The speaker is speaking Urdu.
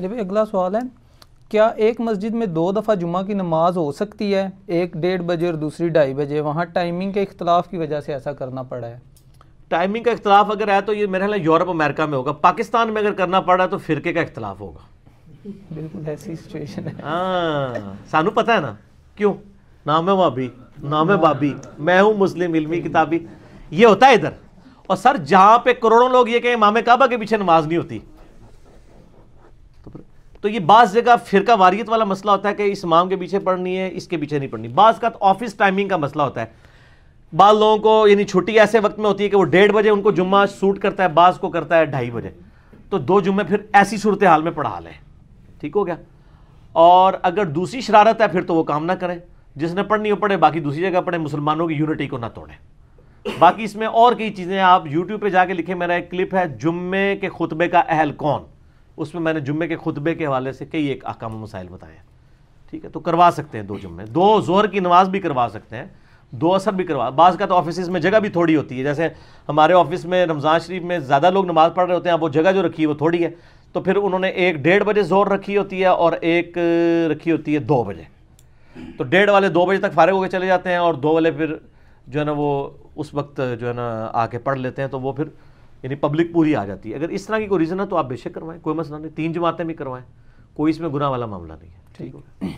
علی بھائی اگلا سوال ہے کیا ایک مسجد میں دو دفعہ جمعہ کی نماز ہو سکتی ہے؟ ایک ڈیڑھ بجے اور دوسری ڈھائی بجے۔ وہاں ٹائمنگ کے اختلاف کی وجہ سے ایسا کرنا پڑا ہے۔ ٹائمنگ کا اختلاف اگر ہے تو یہ میرے خیال یورپ امریکہ میں ہوگا۔ پاکستان میں اگر کرنا پڑا تو فرقے کا اختلاف ہوگا۔ بالکل ایسی سچویشن ہے۔ ہاں سانو پتہ ہے نا؟ کیوں؟ نام ہے بابی نام ہے بابی۔ میں ہوں مسلم علمی کتابی۔ یہ ہوتا ہے ادھر۔ اور سر جہاں پہ کروڑوں لوگ یہ کہ امام کعبہ کے پیچھے نماز نہیں ہوتی۔ تو یہ بعض جگہ فرقہ واریت والا مسئلہ ہوتا ہے کہ اس امام کے پیچھے پڑھنی ہے، اس کے پیچھے نہیں پڑھنی۔ بعض کا آفس ٹائمنگ کا مسئلہ ہوتا ہے۔ بعض لوگوں کو یعنی چھٹی ایسے وقت میں ہوتی ہے کہ وہ ڈیڑھ بجے ان کو جمعہ سوٹ کرتا ہے، بعض کو کرتا ہے ڈھائی بجے۔ تو دو جمعے پھر ایسی صورتحال میں پڑھا لیں۔ ٹھیک ہو گیا۔ اور اگر دوسری شرارت ہے پھر تو وہ کام نہ کریں۔ جس نے پڑھنی ہو پڑھے، باقی دوسری جگہ پڑھے، مسلمانوں کی یونٹی کو نہ توڑیں۔ باقی اس میں اور کئی چیزیں آپ یوٹیوب پہ جا کے لکھیں، میرا ایک کلپ ہے، جمعے کے خطبے کا اہل کون؟ اس میں میں نے جمعے کے خطبے کے حوالے سے کئی ایک احکام و مسائل بتائے ہیں۔ ٹھیک ہے، تو کروا سکتے ہیں دو جمعے۔ دو زہر کی نماز بھی کروا سکتے ہیں، دو اثر بھی کروا۔ بعض کا تو آفیسز میں جگہ بھی تھوڑی ہوتی ہے، جیسے ہمارے آفس میں رمضان شریف میں زیادہ لوگ نماز پڑھ رہے ہوتے ہیں، اب وہ جگہ جو رکھی ہے وہ تھوڑی ہے۔ تو پھر انہوں نے ایک ڈیڑھ بجے زور رکھی ہوتی ہے اور ایک رکھی ہوتی ہے دو بجے۔ تو ڈیڑھ والے دو بجے تک فارغ ہو کے چلے جاتے ہیں اور دو والے پھر جو ہے نا وہ اس وقت جو ہے نا آ کے پڑھ لیتے ہیں، تو وہ پھر یعنی پبلک پوری آ جاتی ہے۔ اگر اس طرح کی کوئی ریزن ہے تو آپ بے شک کروائیں۔ کوئی مسئلہ نہیں تین جماعتیں بھی کروائیں۔ کوئی اس میں گناہ والا معاملہ نہیں ہے۔ ٹھیک ہے۔